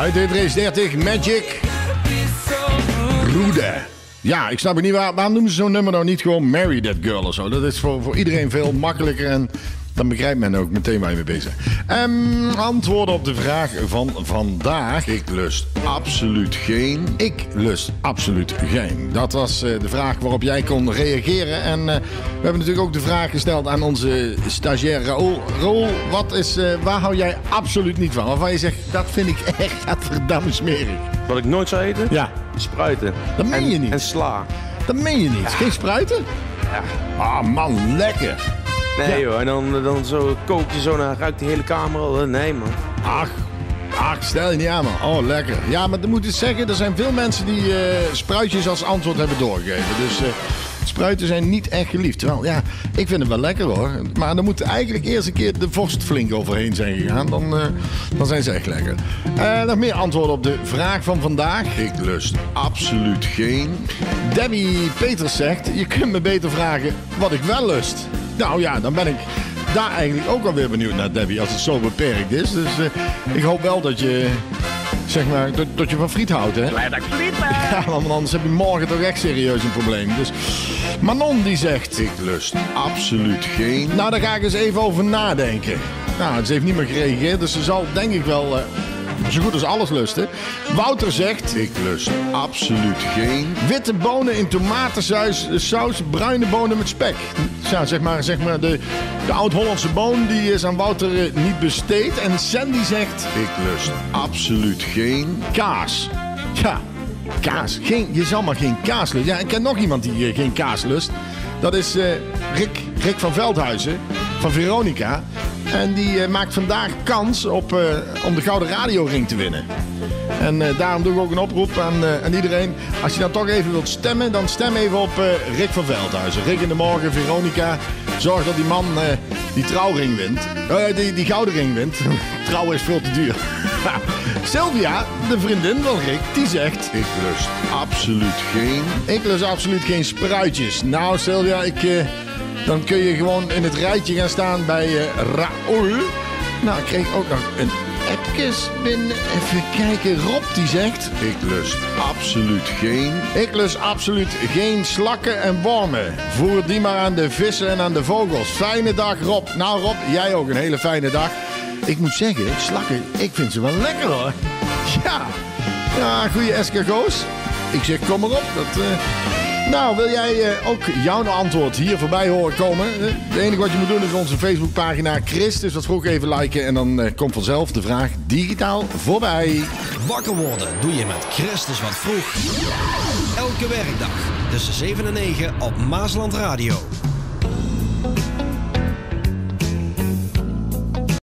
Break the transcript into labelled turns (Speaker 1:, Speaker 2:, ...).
Speaker 1: Uit dit race 30, Magic. Rude. Ja, ik snap niet waar, waarom noemen ze zo'n nummer nou niet gewoon Marry That Girl of zo. Dat is voor, voor iedereen veel makkelijker en dan begrijpt men ook meteen waar je mee bezig bent. Um, antwoorden op de vraag van vandaag. Ik lust absoluut geen. Ik lust absoluut geen. Dat was uh, de vraag waarop jij kon reageren. En uh, we hebben natuurlijk ook de vraag gesteld aan onze stagiair Raoul. Raoul, wat is, uh, waar hou jij absoluut niet van? Waarvan je zegt, dat vind ik echt verdamme smerig.
Speaker 2: Wat ik nooit zou eten?
Speaker 1: Ja.
Speaker 2: Spruiten.
Speaker 1: Dat meen
Speaker 2: en,
Speaker 1: je niet.
Speaker 2: En sla.
Speaker 1: Dat meen je niet. Ja. Geen spruiten?
Speaker 2: Ja.
Speaker 1: Ah man, lekker.
Speaker 2: Nee ja. joh, en dan, dan zo kook je zo naar, ruikt die hele kamer al. Nee man.
Speaker 1: Ach, ach, stel je niet aan man. Oh, lekker. Ja, maar dan moet ik zeggen, er zijn veel mensen die uh, spruitjes als antwoord hebben doorgegeven. Dus uh, spruiten zijn niet echt geliefd. Terwijl, ja, ik vind het wel lekker hoor. Maar dan moet eigenlijk eerst een keer de vorst flink overheen zijn gegaan. Dan, uh, dan zijn ze echt lekker. nog meer antwoorden op de vraag van vandaag. Ik lust absoluut geen. Debbie Peters zegt, je kunt me beter vragen wat ik wel lust. Nou ja, dan ben ik daar eigenlijk ook alweer benieuwd naar, Debbie, als het zo beperkt is. Dus uh, ik hoop wel dat je, zeg maar, dat, dat je van friet houdt, hè?
Speaker 3: Lekker frieten!
Speaker 1: Ja, want anders heb je morgen toch echt serieus een probleem. Dus Manon die zegt, ik lust absoluut geen. Nou, daar ga ik eens even over nadenken. Nou, ze heeft niet meer gereageerd, dus ze zal denk ik wel... Uh, zo goed als alles lusten. Wouter zegt: Ik lust absoluut geen. Witte bonen in tomatensaus, saus, bruine bonen met spek. Ja, zeg maar, zeg maar de, de oud-Hollandse boon die is aan Wouter niet besteed. En Sandy zegt: Ik lust absoluut geen kaas. Ja, kaas. Geen, je zal maar geen kaas lusten. Ja, ik ken nog iemand die uh, geen kaas lust. Dat is uh, Rick, Rick van Veldhuizen van Veronica. En die uh, maakt vandaag kans op, uh, om de Gouden Radioring te winnen. En uh, daarom doe ik ook een oproep aan, aan, iedereen. Als je dan toch even wilt stemmen, dan stem even op Rick van Veldhuizen. Rick in de morgen, Veronica. Zorg dat die man die trouwring wint. die, die gouden ring wint. Trouw is veel te duur. Sylvia, de vriendin van Rick, die zegt... Ik lust absoluut geen... Ik lust absoluut geen spruitjes. Nou Sylvia, ik... Dan kun je gewoon in het rijtje gaan staan bij uh, Raoul. Nou, ik kreeg ook nog een appjes binnen. Even kijken. Rob die zegt... Ik lust absoluut geen... Ik lust absoluut geen slakken en wormen. Voer die maar aan de vissen en aan de vogels. Fijne dag Rob. Nou Rob, jij ook een hele fijne dag. Ik moet zeggen, slakken, ik vind ze wel lekker hoor. Ja, ja goede escargots. Ik zeg, kom maar op. Dat... Uh... Nou, wil jij uh, ook jouw antwoord hier voorbij horen komen? Het enige wat je moet doen is onze Facebookpagina Chris. Dus dat vroeg even liken en dan komt vanzelf de vraag digitaal voorbij.
Speaker 4: Wakker worden doe je met Christus wat vroeg. Elke werkdag tussen 7 en 9 op Maasland Radio.